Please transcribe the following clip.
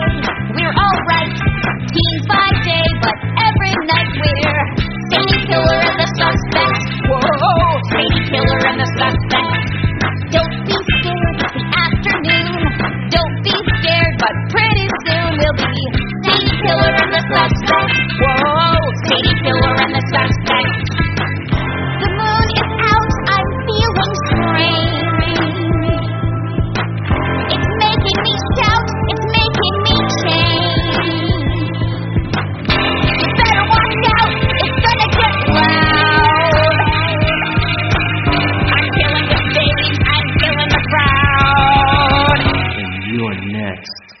We're all right. next.